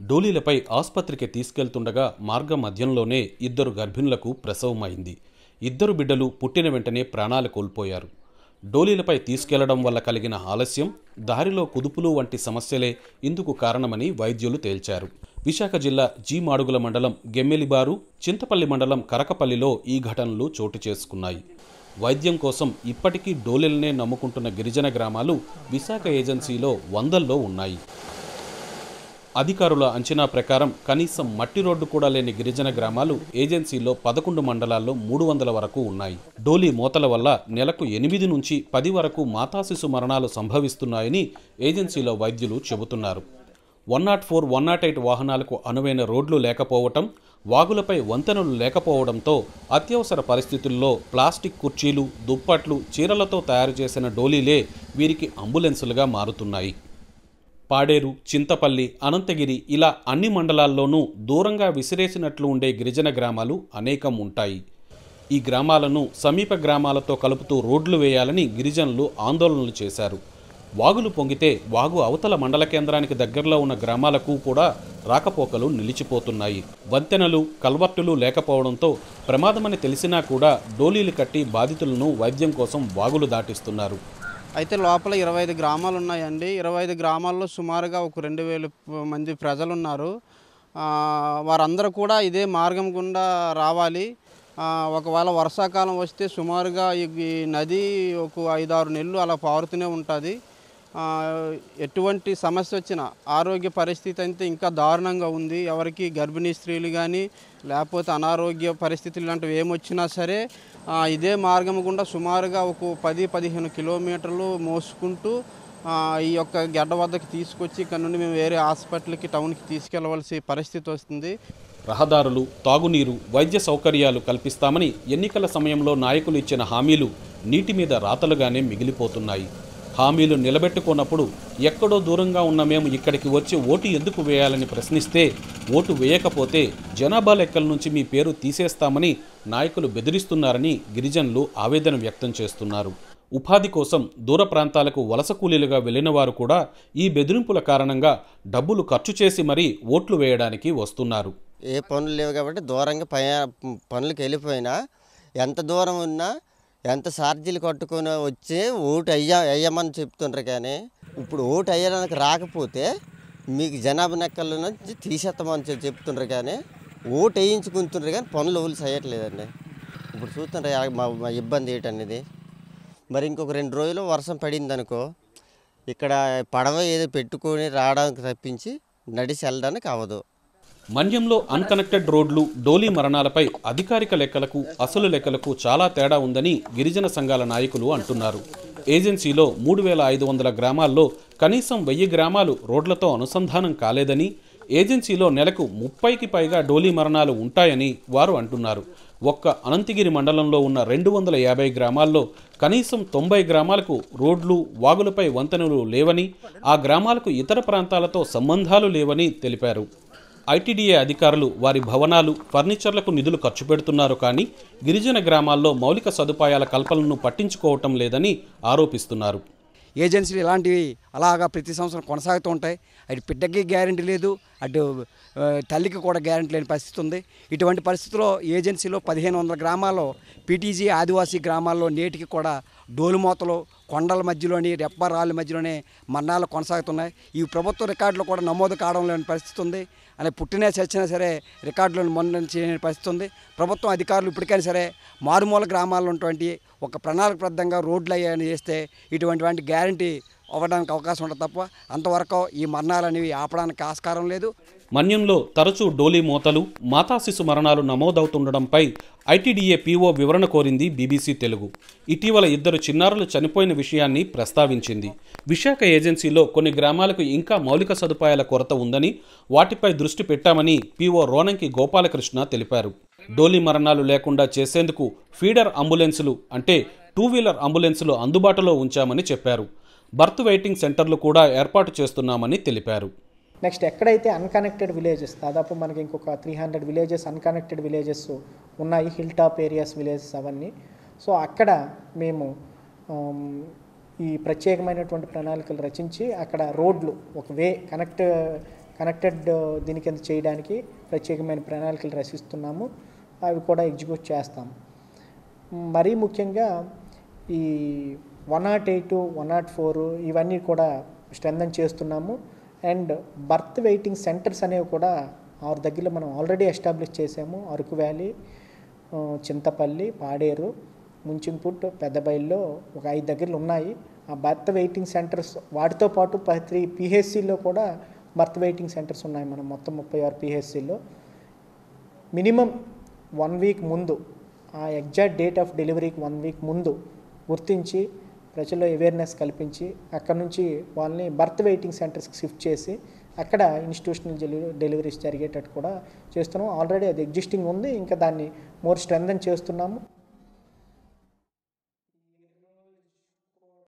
డోలీలపై ఆసుపత్రికి తీసుకెళ్తుండగా మార్గ మధ్యంలోనే ఇద్దరు గర్భిణులకు ప్రసవమైంది. ఇద్దరు బిడ్డలు పుట్టిన వెంటనే ప్రాణాలు కోల్పోయారు. డోలీలపై తీసుకెళ్ళడం వల్ల కలిగిన ఆలస్యం దారిలో కుదుపులు వంటి సమస్యలే ఇందుకు కారణమని వైద్యులు తేల్చారు. విశాఖ జిల్లా జీ మాడుగుల మండలం గెమ్మెలిబారు చింతపల్లి మండలం కరకపల్లిలో ఈ ఘటనలు చోటు చేసుకున్నాయి. వైద్యం కోసం ఇప్పటికీ డోలీలనే నమ్ముకుంటున్న గిరిజన గ్రామాలు విశాఖ ఏజెన్సీలో వందల్లో ఉన్నాయి. అధికారుల అంచనా ప్రకారం కనీసం మట్టి రోడ్డు కూడా లేని గిరిజన గ్రామాలు ఏజెన్సీలో పదకొండు మండలాల్లో మూడు వందల వరకు ఉన్నాయి. డోలీ మూతల వల్ల నెలకు ఎనిమిది నుంచి పది వరకు మాతాశిశు మరణాలు సంభవిస్తున్నాయని ఏజెన్సీలో వైద్యులు చెబుతున్నారు. One naught four one naught eight వాహనాలకు అనువైన రోడ్లు లేకపోవటం వాగులపై వంతెనలు లేకపోవడంతో అత్యవసర పరిస్థితుల్లో ప్లాస్టిక్ కుర్చీలు దుప్పట్లు చీరలతో తయారు చేసిన డోలీలే వీరికి అంబులెన్సులుగా మారుతున్నాయి. పాడేరు చింతపల్లి అనంతగిరి ఇలా అన్ని మండలాల్లోనూ దూరంగా విసిరేసినట్లు ఉండే గిరిజన గ్రామాలు అనేకం ఉంటాయి. ఈ గ్రామాలను సమీప గ్రామాలతో కలుపుతూ రోడ్లు వేయాలని గిరిజనులు ఆందోళనలు చేశారు. వాగులు పొంగితే వాగు అవతల మండల కేంద్రానికి దగ్గరలో ఉన్న గ్రామాలకు కూడా రాకపోకలు నిలిచిపోతున్నాయి. వంతెనలు కల్వర్టులు లేకపోవడంతో ప్రమాదమని తెలిసినా కూడా డోలీలు కట్టి బాధితులను వైద్యం కోసం వాగులు దాటిస్తున్నారు. అయితే లోపల ఇరవై ఐదు గ్రామాలు ఉన్నాయండి. ఇరవై ఐదు గ్రామాల్లో సుమారుగా ఒక రెండు వేలు మంది ప్రజలు ఉన్నారు వారందరూ కూడా ఇదే మార్గం గుండా రావాలి. ఒకవేళ వర్షాకాలం వస్తే సుమారుగా ఈ నది ఒక ఐదారు నెలలు అలా పారుతూనే ఉంటుంది. ఎటువంటి సమస్య వచ్చినా ఆరోగ్య పరిస్థితి అయితే ఇంకా దారుణంగా ఉంది. ఎవరికి గర్భిణీ స్త్రీలు కానీ లేకపోతే అనారోగ్య పరిస్థితులు ఇలాంటివి ఏమొచ్చినా సరే ఇదే మార్గం గుండా సుమారుగా ఒక పది పదిహేను కిలోమీటర్లు మోసుకుంటూ ఈ యొక్క గడ్డ వద్దకు తీసుకొచ్చి ఇక్కడ నుండి మేము వేరే హాస్పిటల్కి టౌన్కి తీసుకెళ్ళవలసి పరిస్థితి వస్తుంది. రహదారులు తాగునీరు వైద్య సౌకర్యాలు కల్పిస్తామని ఎన్నికల సమయంలో నాయకులు ఇచ్చిన హామీలు నీటి మీద రాతలుగానే మిగిలిపోతున్నాయి. హామీలు నిలబెట్టుకున్నప్పుడు ఎక్కడో దూరంగా ఉన్న మేము ఇక్కడికి వచ్చి ఓటు ఎందుకు వేయాలని ప్రశ్నిస్తే ఓటు వేయకపోతే జనాభా లెక్కల నుంచి మీ పేరు తీసేస్తామని నాయకులు బెదిరిస్తున్నారని గిరిజనులు ఆవేదన వ్యక్తం చేస్తున్నారు. ఉపాధి కోసం దూర ప్రాంతాలకు వలస కూలీలుగా వెళ్ళిన వారు కూడా ఈ బెదిరింపుల కారణంగా డబ్బులు ఖర్చు చేసి మరీ ఓట్లు వేయడానికి వస్తున్నారు. ఏ పనులు లేవు కాబట్టి దూరంగా పై పనులకు వెళ్ళిపోయినా ఎంత దూరం ఉన్నా ఎంత ఛార్జీలు కట్టుకొని వచ్చి ఓటు అయ్యా వేయమని చెప్తుండ్రు కానీ ఇప్పుడు ఓటు వేయడానికి రాకపోతే మీకు జనాభా నెక్కల నుంచి తీసేస్తామని చెప్పి చెప్తుండ్రు కానీ ఓటు వేయించుకుంటుండ్రు కానీ పనులు ఎవరు చేయట్లేదండి. ఇప్పుడు చూస్తుండ్రు మా మా ఇబ్బంది ఏంటనేది. మరి ఇంకొక రెండు రోజులు వర్షం పడింది అనుకో ఇక్కడ పడవ ఏదో పెట్టుకొని రావడానికి తప్పించి నడిచి వెళ్ళడానికి అవ్వదు. మన్యంలో అన్కనెక్టెడ్ రోడ్లు డోలీ మరణాలపై అధికారిక లెక్కలకు అసలు లెక్కలకు చాలా తేడా ఉందని గిరిజన సంఘాల నాయకులు అంటున్నారు. ఏజెన్సీలో మూడు వేల ఐదు వందల గ్రామాల్లో కనీసం వెయ్యి గ్రామాలు రోడ్లతో అనుసంధానం కాలేదని ఏజెన్సీలో నెలకు ముప్పైకి పైగా డోలీ మరణాలు ఉంటాయని వారు అంటున్నారు. ఒక్క అనంతగిరి మండలంలో ఉన్న రెండు వందల యాభై గ్రామాల్లో కనీసం తొంభై గ్రామాలకు రోడ్లు వాగులపై వంతెనలు లేవని ఆ గ్రామాలకు ఇతర ప్రాంతాలతో సంబంధాలు లేవని తెలిపారు. ఐటీడీఏ అధికారులు వారి భవనాలు ఫర్నిచర్లకు నిధులు ఖర్చు పెడుతున్నారు కానీ గిరిజన గ్రామాల్లో మౌలిక సదుపాయాల కల్పనను పట్టించుకోవటం లేదని ఆరోపిస్తున్నారు. ఏజెన్సీలు ఇలాంటివి అలాగా ప్రతి సంవత్సరం కొనసాగుతూ ఉంటాయి. అటు బిడ్డకి గ్యారంటీ లేదు అటు తల్లికి కూడా గ్యారంటీ లేని పరిస్థితి ఉంది. ఇటువంటి పరిస్థితుల్లో ఏజెన్సీలో పదిహేను వందల గ్రామాల్లో పీటీజీ ఆదివాసీ గ్రామాల్లో నేటికి కూడా డోలుమూతలు కొండల మధ్యలోని రెప్పరాళ్ళ మధ్యలోనే మరణాలు కొనసాగుతున్నాయి. ఈ ప్రభుత్వ రికార్డులు కూడా నమోదు కావడం లేని పరిస్థితి ఉంది. అనే పుట్టినా చచ్చినా సరే రికార్డులను మొన్న చేయని పరిస్థితి ఉంది. ప్రభుత్వం అధికారులు ఇప్పటికైనా సరే మారుమూల గ్రామాల్లో ఉన్నటువంటి ఒక ప్రణాళికబద్ధంగా రోడ్లు అయ్యాయని చేస్తే ఇటువంటి వాటి గ్యారంటీ అవ్వడానికి అవకాశం ఉంటుంది తప్ప అంతవరకు ఈ మరణాలు అనేవి ఆపడానికి ఆస్కారం లేదు. మన్యంలో తరచూ డోలీ మోతలు మాతాశిశు మరణాలు నమోదవుతుండడంపై ఐటీడీఏ పీఓ వివరణ కోరింది బీబీసీ తెలుగు. ఇటీవల ఇద్దరు చిన్నారులు చనిపోయిన విషయాన్ని ప్రస్తావించింది. విశాఖ ఏజెన్సీలో కొన్ని గ్రామాలకు ఇంకా మౌలిక సదుపాయాల కొరత ఉందని వాటిపై దృష్టి పెట్టామని పీఓ రోనంకి గోపాలకృష్ణ తెలిపారు. డోలి మరణాలు లేకుండా చేసేందుకు ఫీడర్ అంబులెన్సులు అంటే టూ వీలర్ అంబులెన్సులు అందుబాటులో ఉంచామని చెప్పారు. బర్త్ వెయిటింగ్ సెంటర్లు కూడా ఏర్పాటు చేస్తున్నామని తెలిపారు. నెక్స్ట్ ఎక్కడైతే అన్కనెక్టెడ్ విలేజెస్ దాదాపు మనకి ఇంకొక three hundred villages unconnected villages ఉన్నాయి హిల్ టాప్ ఏరియాస్ విలేజెస్ అవన్నీ. సో అక్కడ మేము ఈ ప్రత్యేకమైనటువంటి ప్రణాళికలు రచించి అక్కడ రోడ్లు ఒక వే కనెక్ట్ కనెక్టెడ్ దీని కింద చేయడానికి ప్రత్యేకమైన ప్రణాళికలు రచిస్తున్నాము. అవి కూడా ఎగ్జిక్యూట్ చేస్తాం. మరీ ముఖ్యంగా ఈ one naught eight one naught four ఇవన్నీ కూడా స్ట్రెంథన్ చేస్తున్నాము. అండ్ బర్త్ వెయిటింగ్ సెంటర్స్ అనేవి కూడా ఆరు దగ్గరలో మనం ఆల్రెడీ ఎస్టాబ్లిష్ చేసాము. అరకు వ్యాలీ చింతపల్లి పాడేరు ముంచింపుట్ పెద్దబయల్లో ఒక ఐదు దగ్గరలు ఉన్నాయి. ఆ బర్త్ వెయిటింగ్ సెంటర్స్ వాటితో పాటు ప్రతి పిహెచ్సిలో కూడా బర్త్ వెయిటింగ్ సెంటర్స్ ఉన్నాయి. మనం మొత్తం ముప్పై ఆరు పిహెచ్సిలో మినిమం వన్ వీక్ ముందు ఆ ఎగ్జాక్ట్ డేట్ ఆఫ్ డెలివరీకి వన్ వీక్ ముందు గుర్తించి ప్రజల్లో అవేర్నెస్ కల్పించి అక్కడ నుంచి వాళ్ళని బర్త్ వెయిటింగ్ సెంటర్స్కి షిఫ్ట్ చేసి అక్కడ ఇన్స్టిట్యూషనల్ డెలివరీ డెలివరీస్ జరిగేటట్టు కూడా చేస్తున్నాం. ఆల్రెడీ అది ఎగ్జిస్టింగ్ ఉంది. ఇంకా దాన్ని మోర్ స్ట్రెంగ్ చేస్తున్నాము.